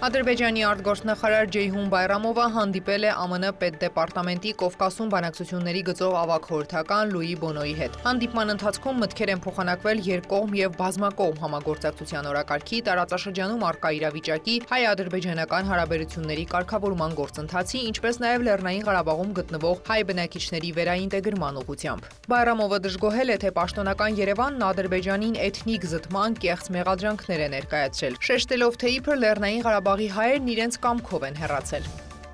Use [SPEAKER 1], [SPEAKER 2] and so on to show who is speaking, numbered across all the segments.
[SPEAKER 1] Ադրբեջանի արտգործնախարար Ջեյհուն Բայրամովը հանդիպել է ԱՄՆ պետդեպարտամենտի Կովկասում բանակցությունների գծով ավակ խորհրդական Լուի Բոնոյի հետ։ Հանդիպման ընթացքում մտքեր են փոխանակվել երկկողմ եւ բազմակողմ համագործակցության օրակարգի, տարածաշրջանում արկա իրավիճակի, հայ-ադրբեջանական հարաբերությունների կարգավորման գործընթացի, ինչպես նաեւ Լեռնային Ղարաբաղում գտնվող հայ բնակիչների վերաինտեգրման ուղղությամբ։ Բայրամովը դժգոհել է, թե պաշտոնական Երևանն Ադրբեջանին էթնիկ զտման կեղծ մեղադրանքներ է ներկայացրել, շեշտելով, թե իբր Լեռնային Ղարաբաղ Ղարաբաղի հայերն իրենց կամքով են հեռացել։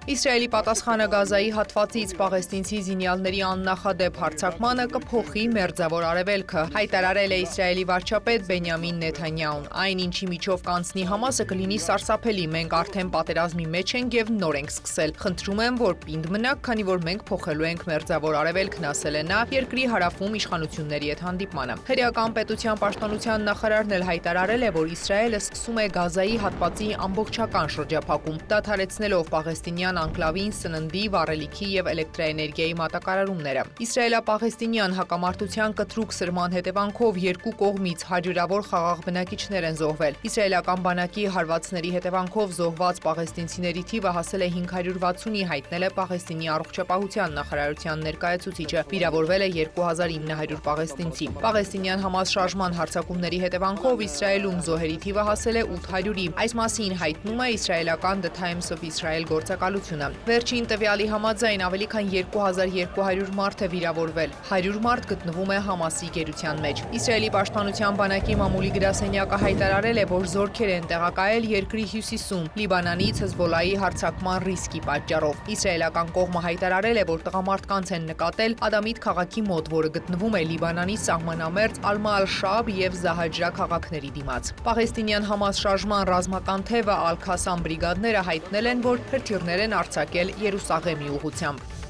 [SPEAKER 1] Իսրայելի պատասխանը Գազայի հատվածից պաղեստինցի զինյալների աննախադեպ հարձակմանը կփոխի մերձավոր արևելքը, հայտարարել է Իսրայելի վարչապետ Բենյամին Նեթանյահուն։ Այն ինչի միջով կանցնի Համասը կլինի սարսափելի, մենք արդեն պատերազմի մեջ ենք եւ նոր ենք սկսել։ Խնդրում եմ, որ պինդ մնաք, քանի որ մենք փոխելու ենք մերձավոր արևելքն, ասել է նա երկրի հարավում իշխանությունների հետ հանդիպմանը։ Հրեական պետության պաշտպանության նախարարն էլ հայտարարել է, որ Իսրայելը սկսում է Գազայի հատվածի ամբողջական շրջափակում, դադարեցնելով պաղեստինյան Պաղեստինյան անկլավին սննդի, վառելիքի եւ էլեկտրաէներգիայի մատակարարումները։ Իսրայելա-պաղեստինյան հակամարտության կտրուկ սրման հետևանքով երկու կողմից հարյուրավոր խաղաղ բնակիչներ են զոհվել։ Իսրայելական բանակի հարվածների հետևանքով զոհված պաղեստինցիների թիվը հասել է 560-ի, հայտնել է Պաղեստինի առողջապահության նախարարության ներկայացուցիչը։ Վիրավորվել է 2900 պաղեստինցի։ Պաղեստինյան Համաս շարժման հարձակումների հետևանքով Իսրայելում զոհերի թիվը հասել է 800-ի։ Այս մասին հայտնում է իսրայելական The Times of Israel գործակալությունը ծառայությունը։ Վերջին տվյալի համաձայն ավելի քան 2200 մարդ է վիրավորվել։ 100 մարդ գտնվում է Համասի գերության մեջ։ Իսրայելի պաշտպանության բանակի մամուլի գրասենյակը հայտարարել է, որ զորքեր են տեղակայել երկրի հյուսիսում Լիբանանից Հեզբոլայի հարձակման ռիսկի պատճառով։ Իսրայելական կողմը հայտարարել է, որ տղամարդկանց են նկատել Ադամիտ քաղաքի մոտ, որը գտնվում է Լիբանանի սահմանամերձ Ալմա ալ-Շաբ եւ Զահաջրա քաղաքների դիմաց։ Պաղեստինյան Համաս շարժման ռազմական թևը Ալ-Քասամ բրիգադները հայտնել են, որ հրթիռներ են արձակել Երուսաղեմի ուղությամբ։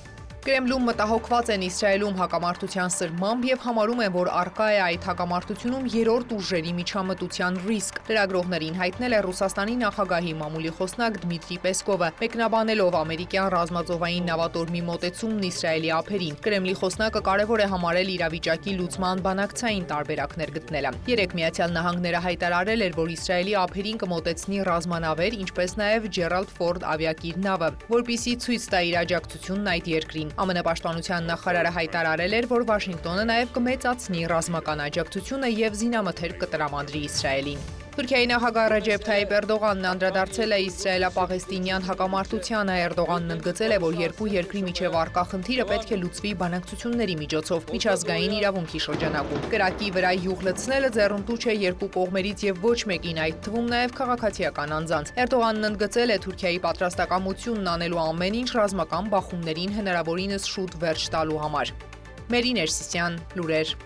[SPEAKER 1] Կրեմլում մտահոգված են Իսրայելում հակամարտության սրմամբ եւ համարում են, որ արկա է այդ հակամարտությունում երրորդ ուժերի միջամտության ռիսկ։ Լրագրողներին հայտնել է Ռուսաստանի նախագահի մամուլի խոսնակ Դմիտրի Պեսկովը, մեկնաբանելով ամերիկյան ռազմածովային նավատորմի մոտեցումն Իսրայելի ափերին։ Կրեմլի խոսնակը կարևոր է համարել իրավիճակի լուծման բանակցային տարբերակներ գտնելը։ Երեք Միացյալ Նահանգները հայտարարել էր, որ Իսրայելի ափերին կմոտեցնի ռազմանավեր, ինչպես նաև Ջերալդ Ֆորդ ավիակիր նավը, որպիսի ցույց տա իր աջակցությունն այդ երկրին։ ԱՄՆ պաշտպանության նախարարը հայտարարել էր, որ Վաշինգտոնը նաև կմեծացնի ռազմական աջակցությունը եւ զինամթերք կտրամադրի Իսրայելին։ Թուրքիայի նախագահ Ռեջեփ Թայիպ Էրդողանն անդրադարձել է Իսրայելա-Պաղեստինյան հակամարտությանը։ Էրդողանն ընդգծել է, որ երկու երկրի միջև արկա խնդիրը պետք է լուծվի բանակցությունների միջոցով միջազգային իրավունքի շրջանակում։ Կրակի վրա յուղ լցնելը ձեռնտու չէ երկու կողմերից եւ ոչ մեկին, այդ թվում նաեւ քաղաքացիական անձանց։ Էրդողանն ընդգծել է Թուրքիայի պատրաստակամությունն անելու ամեն ինչ ռազմական բախումներին հնարավորինս շուտ վերջ տալու համար։ Մերին Էրսիսյան, լուրեր